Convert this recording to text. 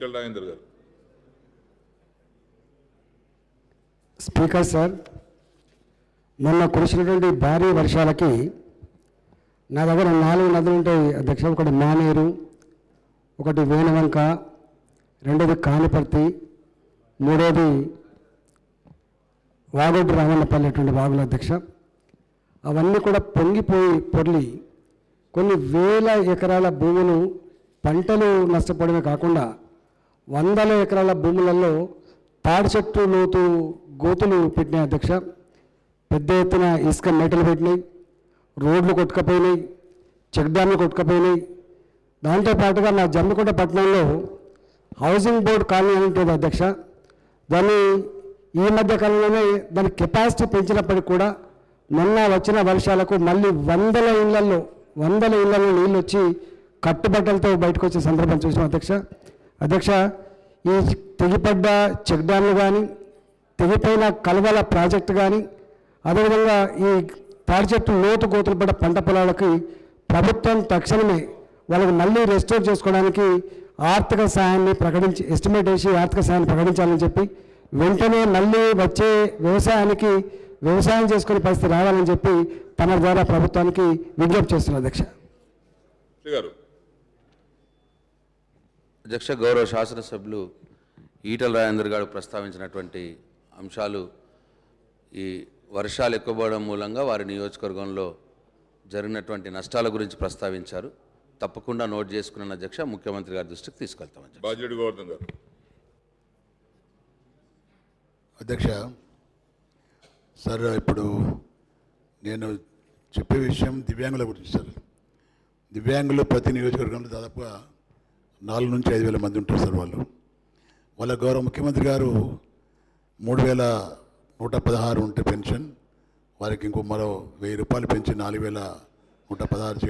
ఇటల్ రాజేందర్ గారు. Speaker sir మొన్న కురిసినటువంటి భారీ వర్షాలకి నా దగ్గర నాలుగు నదులు ఉంటాయి. అధ్యక్ష ఒకటి మానేరు ఒకటి వేణవంక రెండోది కానిపర్తి మూడోది వాగొడ్డు రామన్నపల్లి అటువంటి వాగుల అధ్యక్ష. అవన్నీ కూడా పొంగిపోయి పొర్లి కొన్ని వేల ఎకరాల భూములు పంటలు నష్టపోవడమే కాకుండా వందల ఎకరాల భూములలో తాడి చెట్టు లోతు గోతులు పెట్టినాయి అధ్యక్ష. పెద్ద ఎత్తున ఇసుక మేటలు పెట్టినాయి రోడ్లు కొట్టుకపోయినాయి చెక్ డ్యామ్లు కొట్టుకపోయినాయి. దాంతోపాటుగా నా జమ్మికుంట పట్టణంలో హౌసింగ్ బోర్డు కాలనీ ఉంటుంది అధ్యక్ష. దాన్ని ఈ మధ్య కాలంలోనే దాని కెపాసిటీ పెంచినప్పటికీ కూడా మొన్న వచ్చిన వర్షాలకు మళ్ళీ వందల ఇళ్ళలో వందల ఇళ్ళలో నీళ్ళు వచ్చి కట్టుబట్టలతో బయటకు వచ్చే సందర్భం చూసాం అధ్యక్ష. అధ్యక్ష ఈ తెగిపడ్డ చెక్ డ్యామ్లు కానీ తెగిపోయిన కలవల ప్రాజెక్టు కానీ అదేవిధంగా ఈ తాడి చెట్టు లోతు గోతులు పడ్డ పంట పొలాలకి ప్రభుత్వం తక్షణమే వాళ్ళకి మళ్ళీ రెస్టోర్ చేసుకోవడానికి ఆర్థిక సహాయాన్ని ప్రకటించి ఎస్టిమేట్ వేసి ఆర్థిక సహాయాన్ని ప్రకటించాలని చెప్పి వెంటనే మళ్ళీ వచ్చే వ్యవసాయానికి వ్యవసాయం చేసుకునే పరిస్థితి రావాలని చెప్పి తన ద్వారా ప్రభుత్వానికి విజ్ఞప్తి చేస్తున్నారు అధ్యక్ష. గారు అధ్యక్ష గౌరవ శాసనసభ్యులు ఈటల రాజేందర్ గారు ప్రస్తావించినటువంటి అంశాలు ఈ వర్షాలు ఎక్కువడం మూలంగా వారి నియోజకవర్గంలో జరిగినటువంటి నష్టాల గురించి ప్రస్తావించారు. తప్పకుండా నోట్ చేసుకున్న అధ్యక్ష ముఖ్యమంత్రి గారి దృష్టికి తీసుకెళ్తాం అధ్యక్ష. బాజిరెడ్డి గోవర్ధన్ గారు. అధ్యక్ష సార్ ఇప్పుడు నేను చెప్పే విషయం దివ్యాంగుల గురించి సార్. దివ్యాంగులు ప్రతి నియోజకవర్గంలో దాదాపుగా నాలుగు నుంచి ఐదు వేల మంది ఉంటారు సార్ వాళ్ళు. వాళ్ళ గౌరవ ముఖ్యమంత్రి గారు మూడు వేల నూట పదహారు ఉంటే పెన్షన్ వారికి ఇంకో మరో వెయ్యి రూపాయలు పెంచి నాలుగు వేల నూట పదహారు చేయడం